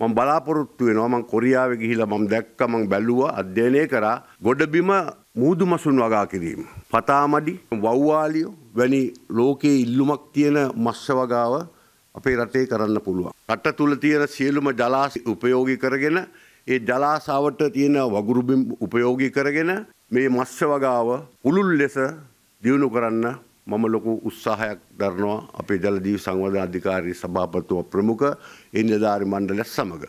මම බලාපොරොත්තු වෙනවා මං කොරියාවේ ගිහිල්ලා මම දැක්ක මං බැලුවා අධ්‍යයනය කරා ගොඩබිම මූදු මසුන් වගා කිරීම. පතාමඩි වව්වාලියෝ වැනි ලෝකයේ ඉල්ලුමක් තියෙන මස්ස වගාව අපේ රටේ කරන්න පුළුවන්. රට තුළ තියෙන සියලුම ජලාශ උපයෝගී කරගෙන ඒ ජලාසාවට තියෙන වගුරුබිම් උපයෝගී කරගෙන මේ මස්ස වගාව පුළුල් ලෙස දියුණු කරන්න මම ලොකු උත්සාහයක් දරනවා අපේ ජලජීව සංවර්ධන අධිකාරී සභාපතිතුමා ප්‍රමුඛ ඒ නිලධාරි මණ්ඩලයත් සමග.